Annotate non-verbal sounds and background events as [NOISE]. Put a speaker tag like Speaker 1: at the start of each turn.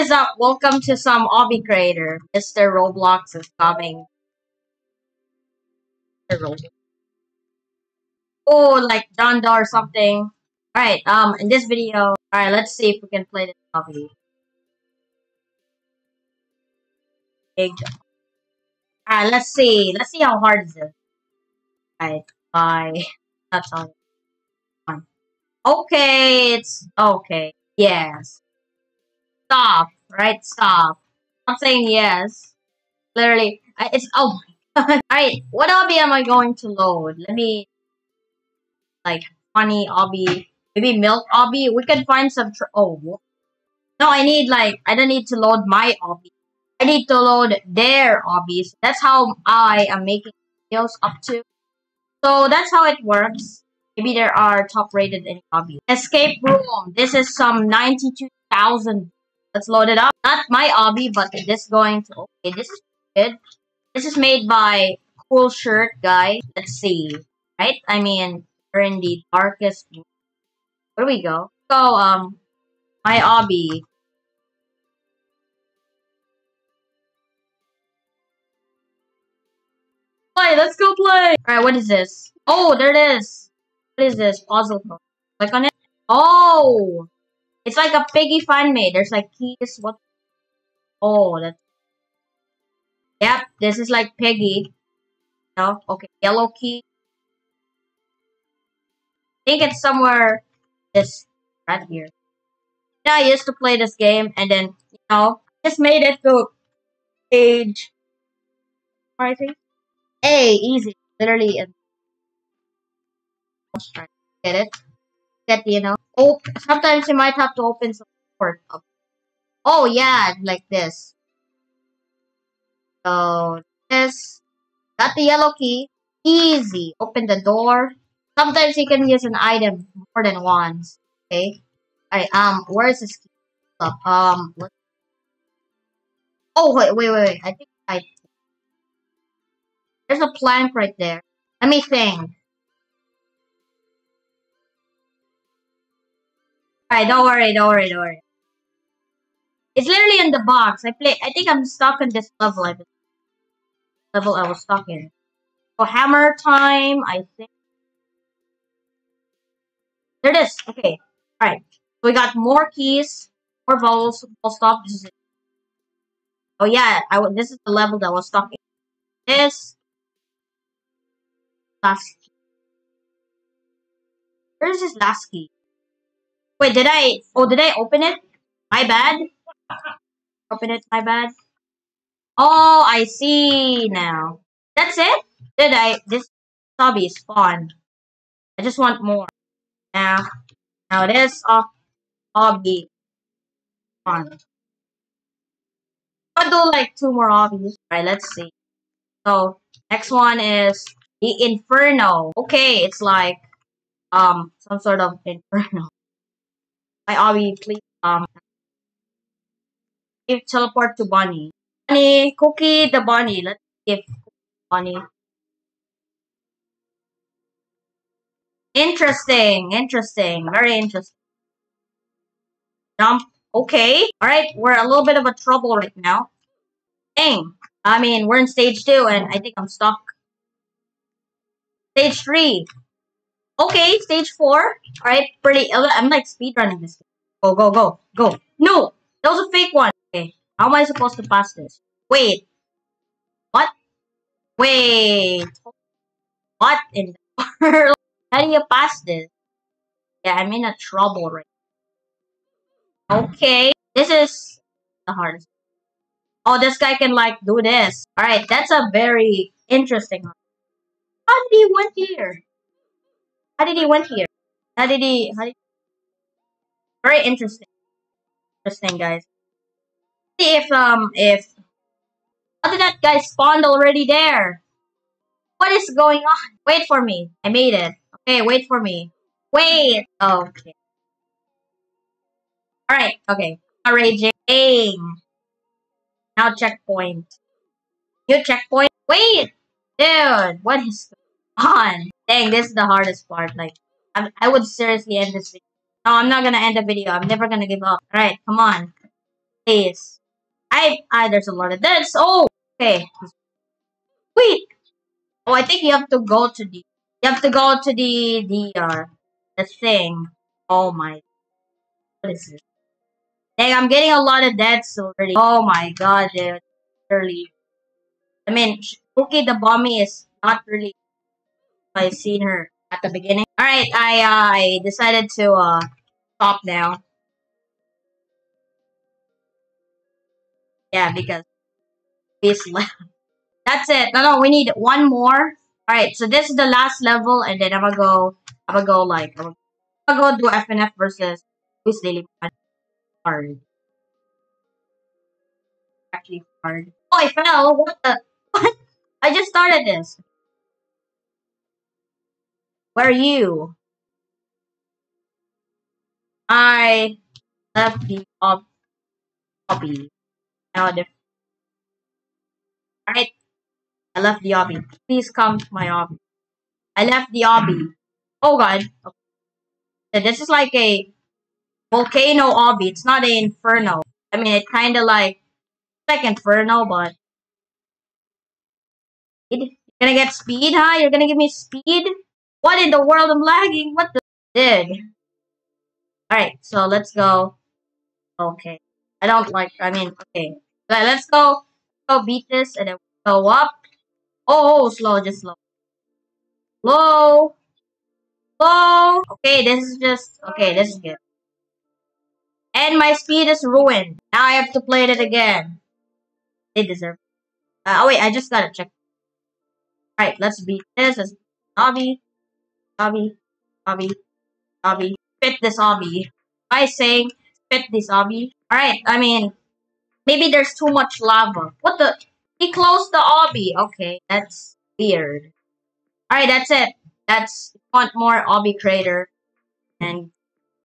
Speaker 1: is up? Welcome to some obby creator. Mr. Roblox is coming. Oh, like Donda or something. Alright, um, in this video, alright, let's see if we can play this obby. Alright, let's see. Let's see how hard is it. Alright, bye. [LAUGHS] That's all. Okay, it's okay. Yes. Stop. Right? Stop. I'm saying yes. Literally, it's oh my [LAUGHS] god. Alright, what obby am I going to load? Let me like funny obby. Maybe milk obby. We can find some. oh, no! I need like I don't need to load my obby. I need to load their obbies. That's how I am making videos up to. So that's how it works. Maybe there are top rated any obbies. Escape room. This is some 92,000. Let's load it up. Not my obby, but this going to, okay, this is good. This is made by Cool Shirt Guy. Let's see. Right? I mean, we're in the darkest. Where do we go? Go, um, my obby. Play, let's go play! Alright, what is this? Oh, there it is. What is this? Puzzle code. Click on it. Oh! It's like a piggy fan made. There's like keys. What? Oh, that's. Yep, this is like piggy. No? Okay, yellow key. I think it's somewhere this right here. Yeah, I used to play this game and then, you know, just made it to age. I think. A, easy. Literally Get it? You know? Oh, sometimes you might have to open some. Oh, yeah, like this. So, this. Got the yellow key. Easy. Open the door. Sometimes you can use an item more than once. Okay? Alright, um, where is this key? Um? Oh, wait, wait, wait. I think I... There's a plank right there. Let me think. Alright, don't worry, don't worry, don't worry. It's literally in the box. I play. I think I'm stuck in this level. I level I was stuck in. So hammer time. I think. There it is. Okay. All right. So we got more keys, more bowls. Full stop. Oh yeah. I this is the level that was stuck in. This. Last key. Where's this last key? Wait, did I? Oh, did I open it? My bad. Open it. My bad. Oh, I see now. That's it. Did I? This obby is fun. I just want more. Now, now this uh, obby fun. I'll do like two more obbies. Alright, let's see. So next one is the Inferno. Okay, it's like um some sort of inferno. My obby, please. Um, give teleport to Bunny. Bunny, Cookie the Bunny. Let's give Bunny. Interesting, interesting, very interesting. Jump. Okay. Alright, we're a little bit of a trouble right now. Dang. I mean, we're in stage two, and I think I'm stuck. Stage three. Okay, stage four. Alright, pretty. I'm like speedrunning this. Go, go, go, go. No! That was a fake one. Okay, how am I supposed to pass this? Wait. What? Wait. What in the [LAUGHS] world? How do you pass this? Yeah, I'm in a trouble right Okay, this is the hardest. Oh, this guy can like do this. Alright, that's a very interesting one. How did he went here? How did he went here? How did he? How did? Very interesting. Interesting, guys. See if um if. How did that guy spawned already there? What is going on? Wait for me. I made it. Okay, wait for me. Wait. Okay. Alright, okay. Not raging. Now checkpoint. New checkpoint. Wait! Dude, what is on? Dang, this is the hardest part. Like, I, I would seriously end this video. No, I'm not gonna end the video. I'm never gonna give up. Alright, come on. Please. I, I, there's a lot of this. Oh, okay. Wait. Oh, I think you have to go to the, you have to go to the, the, uh, the thing. Oh my. What is this? Dang, I'm getting a lot of deaths already. Oh my god, dude. Early. I mean, okay, the Bommy is not really. I've seen her at the beginning. Alright, I, uh, I decided to, uh, stop now. Yeah, because it's [LAUGHS] left. That's it. No, no, we need one more. Alright, so this is the last level, and then I'm gonna go, I'm gonna go, like, I'm gonna go do FNF versus Who's Daily Hard. Actually hard. Oh, I fell! What the? What? [LAUGHS] I just started this. Where are you? I left the ob hobby. Now the Alright. I left the obby. Please come to my obby. I left the obby. Oh god. Okay. this is like a volcano obby. It's not an inferno. I mean, it kind of like like inferno, but you're gonna get speed, huh? You're gonna give me speed? What in the world? I'm lagging. What the did? Alright, so let's go. Okay. I don't like, I mean, okay. Right, let's go, go beat this and then go up. Oh, oh, slow, just slow. Slow. Slow. Okay, this is just, okay, this is good. And my speed is ruined. Now I have to play it again. They deserve uh, oh wait, I just gotta check. Alright, let's beat this. Let's obby. Obby. Obby. Obby. Fit this obby. I say, fit this obby. Alright, I mean maybe there's too much lava. What the he closed the obby. Okay, that's weird. Alright, that's it. That's want more obby creator and